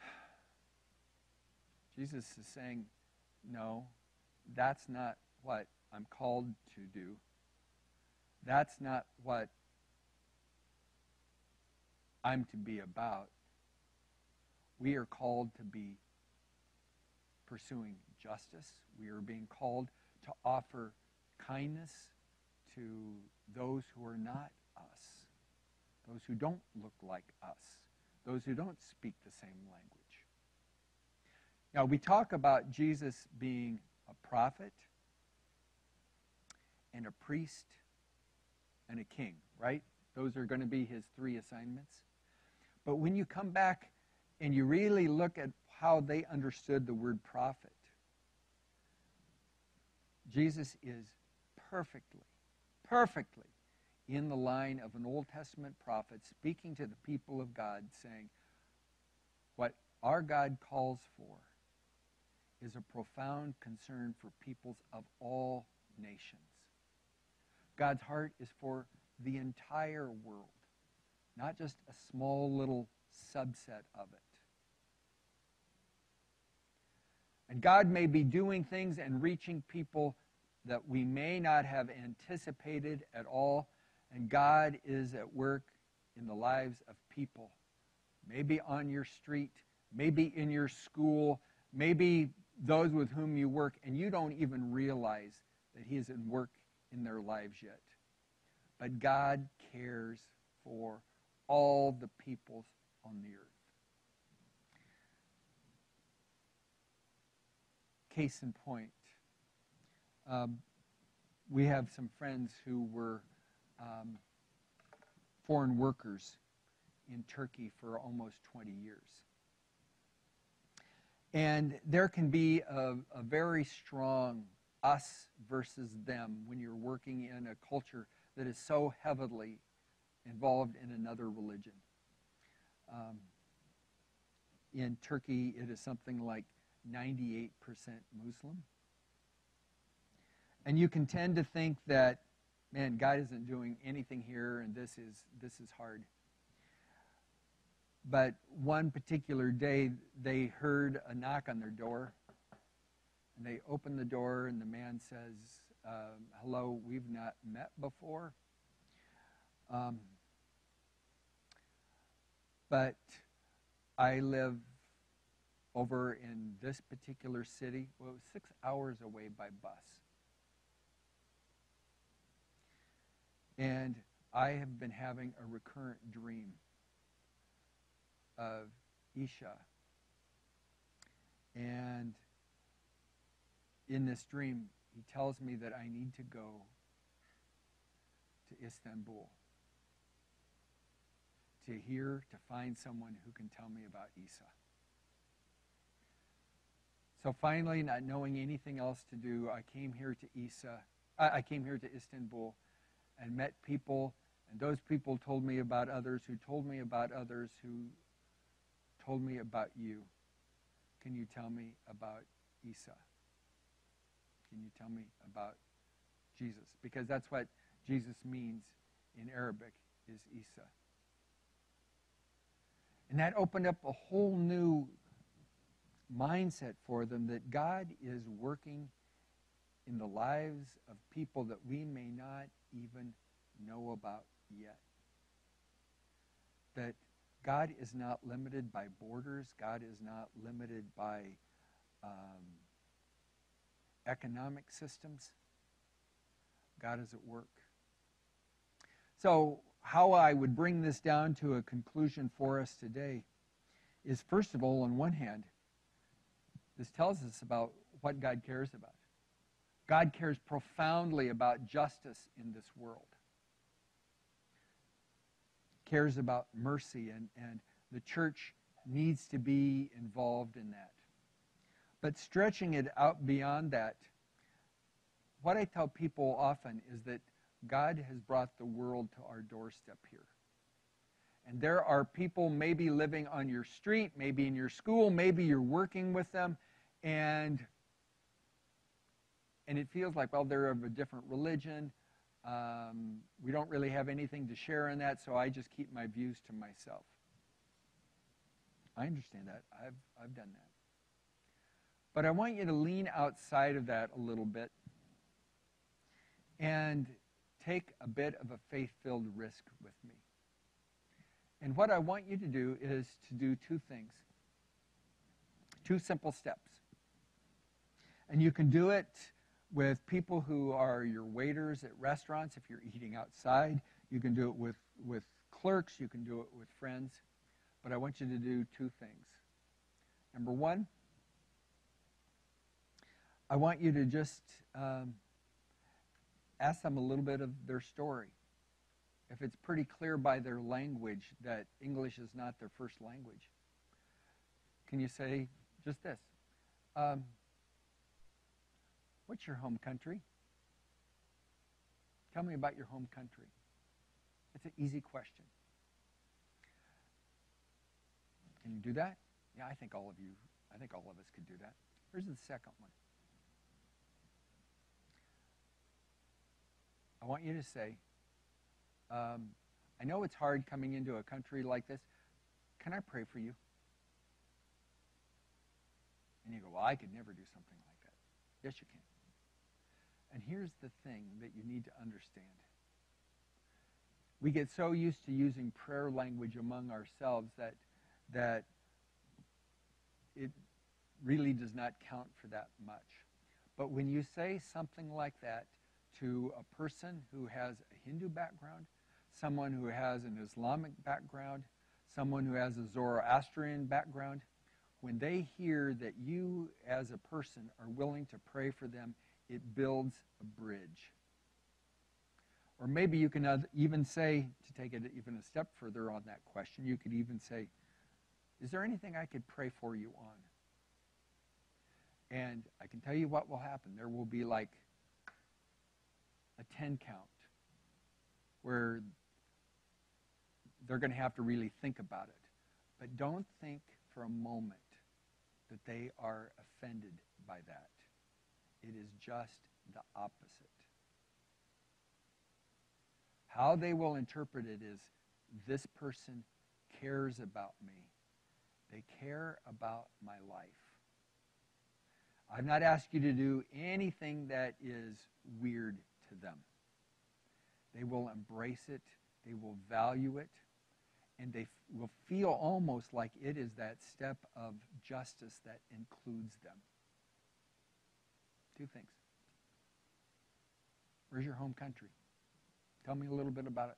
Jesus is saying, no, that's not what I'm called to do. That's not what I'm to be about. We are called to be pursuing justice. We are being called to offer kindness to those who are not us, those who don't look like us, those who don't speak the same language. Now, we talk about Jesus being a prophet and a priest and a king, right? Those are going to be his three assignments. But when you come back and you really look at how they understood the word prophet, Jesus is perfectly, perfectly in the line of an Old Testament prophet speaking to the people of God, saying, What our God calls for is a profound concern for peoples of all nations. God's heart is for the entire world, not just a small little subset of it. And God may be doing things and reaching people that we may not have anticipated at all. And God is at work in the lives of people. Maybe on your street, maybe in your school, maybe those with whom you work, and you don't even realize that He is at work in their lives yet. But God cares for all the peoples on the earth. Case in point, um, we have some friends who were um, foreign workers in Turkey for almost 20 years. And there can be a, a very strong us versus them when you're working in a culture that is so heavily involved in another religion. Um, in Turkey, it is something like 98% Muslim. And you can tend to think that, man, God isn't doing anything here and this is, this is hard. But one particular day, they heard a knock on their door. And they open the door, and the man says, um, Hello, we've not met before. Um, but I live over in this particular city. Well, it was six hours away by bus. And I have been having a recurrent dream of Isa. And in this dream, he tells me that I need to go to Istanbul to hear, to find someone who can tell me about Isa. So finally, not knowing anything else to do, I came here to Isa. I came here to Istanbul and met people, and those people told me about others who told me about others who told me about you. Can you tell me about Isa? Can you tell me about Jesus? Because that's what Jesus means in Arabic is Isa. And that opened up a whole new mindset for them that God is working in the lives of people that we may not even know about yet. That God is not limited by borders. God is not limited by um, economic systems. God is at work. So, how I would bring this down to a conclusion for us today is first of all, on one hand, this tells us about what God cares about. God cares profoundly about justice in this world cares about mercy, and, and the church needs to be involved in that. But stretching it out beyond that, what I tell people often is that God has brought the world to our doorstep here. And there are people maybe living on your street, maybe in your school, maybe you're working with them, and and it feels like, well, they're of a different religion. Um, we don't really have anything to share in that, so I just keep my views to myself. I understand that. I've, I've done that. But I want you to lean outside of that a little bit and take a bit of a faith filled risk with me. And what I want you to do is to do two things two simple steps. And you can do it with people who are your waiters at restaurants if you're eating outside. You can do it with, with clerks. You can do it with friends. But I want you to do two things. Number one, I want you to just um, ask them a little bit of their story. If it's pretty clear by their language that English is not their first language, can you say just this? Um, what's your home country? Tell me about your home country. It's an easy question. Can you do that? Yeah, I think all of you, I think all of us could do that. Here's the second one. I want you to say, um, I know it's hard coming into a country like this. Can I pray for you? And you go, Well, I could never do something like that. Yes, you can. And here's the thing that you need to understand. We get so used to using prayer language among ourselves that, that it really does not count for that much. But when you say something like that to a person who has a Hindu background, someone who has an Islamic background, someone who has a Zoroastrian background, when they hear that you as a person are willing to pray for them, it builds a bridge. Or maybe you can even say, to take it even a step further on that question, you could even say, Is there anything I could pray for you on? And I can tell you what will happen. There will be like a 10 count where they're going to have to really think about it. But don't think for a moment that they are offended by that. It is just the opposite. How they will interpret it is this person cares about me. They care about my life. I've not asked you to do anything that is weird to them. They will embrace it, they will value it, and they will feel almost like it is that step of justice that includes them. Two things. Where's your home country? Tell me a little bit about it.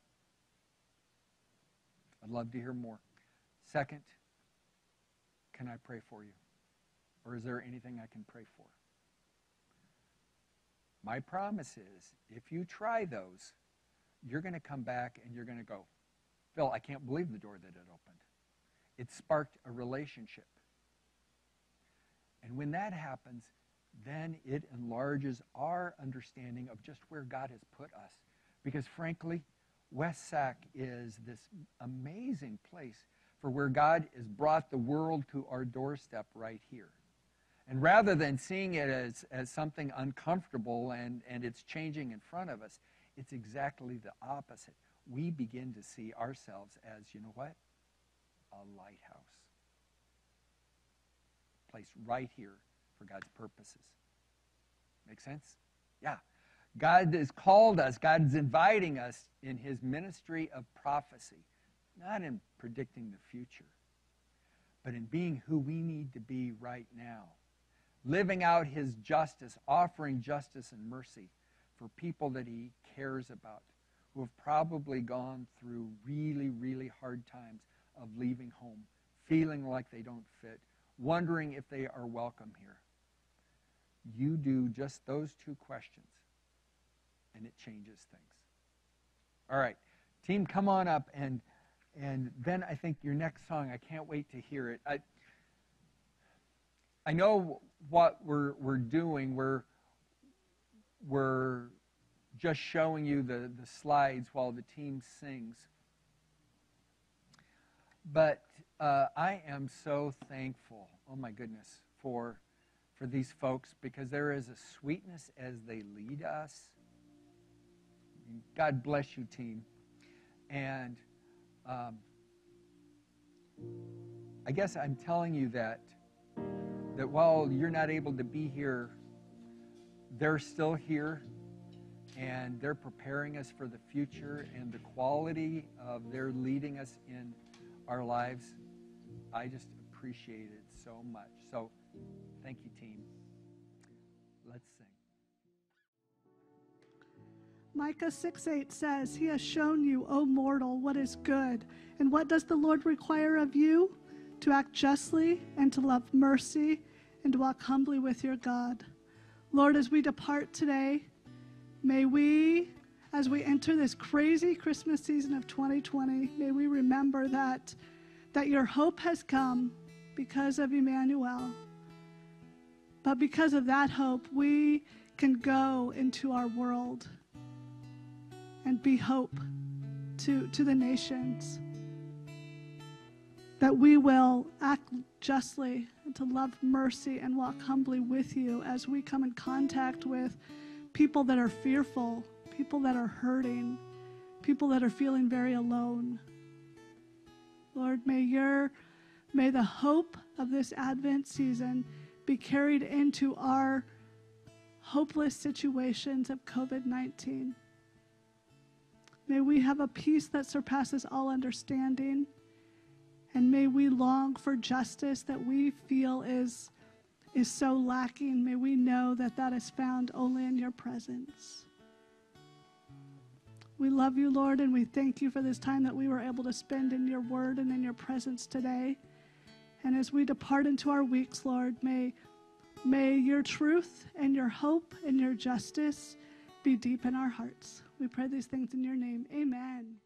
I'd love to hear more. Second, can I pray for you? Or is there anything I can pray for? My promise is if you try those, you're going to come back and you're going to go, Phil, I can't believe the door that it opened. It sparked a relationship. And when that happens, then it enlarges our understanding of just where God has put us. Because frankly, West Sac is this amazing place for where God has brought the world to our doorstep right here. And rather than seeing it as, as something uncomfortable and, and it's changing in front of us, it's exactly the opposite. We begin to see ourselves as, you know what? A lighthouse. Placed right here for God's purposes. Make sense? Yeah. God has called us, God is inviting us in his ministry of prophecy, not in predicting the future, but in being who we need to be right now. Living out his justice, offering justice and mercy for people that he cares about, who have probably gone through really, really hard times of leaving home, feeling like they don't fit, wondering if they are welcome here. You do just those two questions, and it changes things. All right, team, come on up, and and then I think your next song. I can't wait to hear it. I I know what we're we're doing. We're we're just showing you the, the slides while the team sings. But uh, I am so thankful, oh my goodness, for, for these folks because there is a sweetness as they lead us. God bless you, team. And um, I guess I'm telling you that that while you're not able to be here, they're still here and they're preparing us for the future and the quality of their leading us in our lives. I just appreciate it so much. So thank you, team. Let's sing.
Micah 6 8 says, He has shown you, O mortal, what is good. And what does the Lord require of you? To act justly and to love mercy and walk humbly with your God. Lord, as we depart today, may we, as we enter this crazy Christmas season of 2020, may we remember that, that your hope has come because of Emmanuel. But because of that hope, we can go into our world and be hope to, to the nations. That we will act justly and to love mercy and walk humbly with you as we come in contact with people that are fearful, people that are hurting, people that are feeling very alone. Lord, may your may the hope of this Advent season be carried into our hopeless situations of COVID 19. May we have a peace that surpasses all understanding. And may we long for justice that we feel is, is so lacking. May we know that that is found only in your presence. We love you, Lord, and we thank you for this time that we were able to spend in your word and in your presence today. And as we depart into our weeks, Lord, may, may your truth and your hope and your justice be deep in our hearts. We pray these things in your name. Amen.